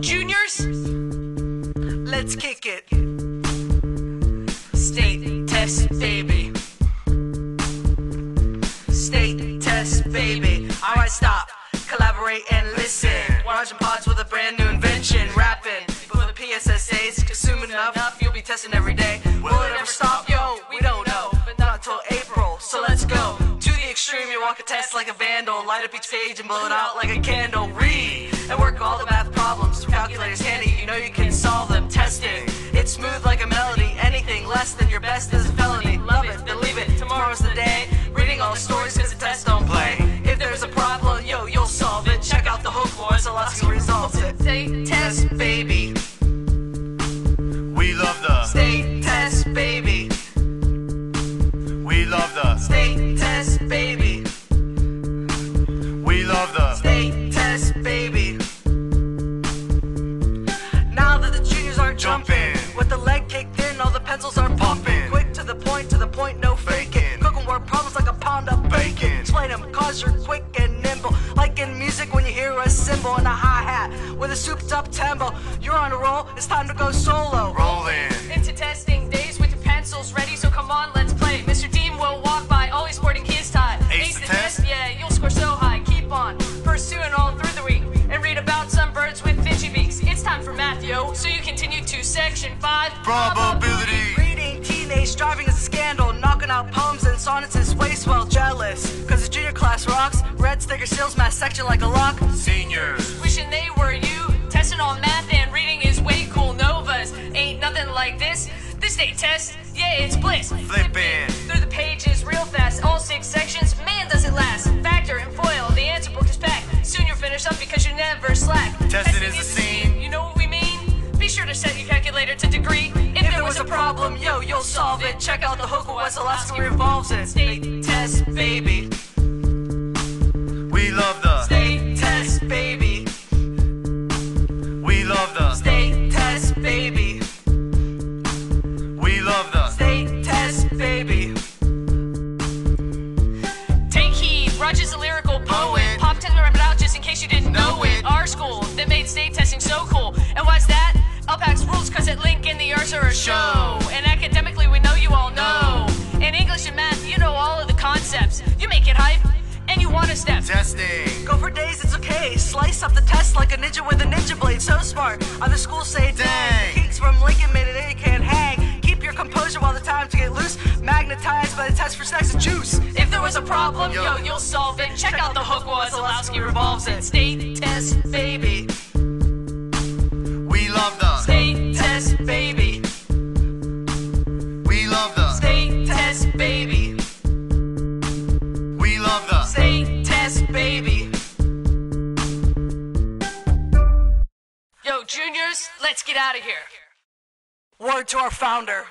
Juniors, Let's kick it. State test, baby. State test, baby. Alright, stop. Collaborate and listen. Watching pods with a brand new invention. Rapping. Before the PSSA's consuming enough, you'll be testing every day. Will it ever stop? Yo, we don't know. But not until April, so let's go. To the extreme, you walk a test like a vandal. Light up each page and blow it out like a candle. Read and work all the math problems. Calculators handy, you know you can solve them. Testing. It's smooth like a melody. Anything less than your best is a felony. Love it, then leave it. Tomorrow's the day. Reading all stories cause the tests don't play. If there's a problem, yo, you'll solve it. Check out the hook boys, Alaska resolves it. State test, baby. We love the, State test, baby. we love the, State Quick to the point, the no faking. Cooking word problems like a pound of bacon. Explain them, cause you're quick and nimble. Like in music when you hear a cymbal and a hi hat with a souped up tempo. You're on a roll, it's time to go solo. rolling. into testing days with your pencils ready, so come on, let's play. Mr. Dean will walk by, always sporting his tie. Ace the test? yeah, you'll score so high. Keep on pursuing all through the week and read about some birds with finchy beaks. It's time for math, yo, so you continue to section five. Probability. Reading teenage driving is a scandal. Knocking out poems and sonnets is way swell jealous. Cause the junior class rocks. Red sticker seals math section like a lock. Seniors. Wishing they were you. Testing on math and reading is way cool. Novas ain't nothing like this. This day test, yeah, it's bliss. Flipping. through the pages real fast. All six sections, man, does it last. Factor and foil, the answer book is packed. Soon you'll finish up because you never slack. Testing is the scene. You know what we mean? Be sure to set your calculator to degree. Was a problem, yo, you'll solve it. Check out the hook of West Alaska revolves it. State test, baby. We love the, State test, baby. we love the, State test, baby. we love the, State test, baby. Take heed, Roger's a lyrical poet. Pop 10 to rap it out just in case you didn't know, Know it. it. Our school that made state testing so cool. And why's that? LPAC's rules cause it at Lincoln the R's are a show. And academically we know you all know. In English and math, you know all of the concepts. You make it hype, and you want to step. testing. Go for days, it's okay. Slice up the test like a ninja with a ninja blade. So smart. Other schools say, dang. Dang. Geeks from Lincoln made it, they can't hang. Keep your composure while the time to get loose. Magnetized by the test for snacks and juice. If there was a problem, yo, Yo. you'll solve it. Check out the hook while Zalowski revolves it. State juniors, let's get out of here. Word to our founder.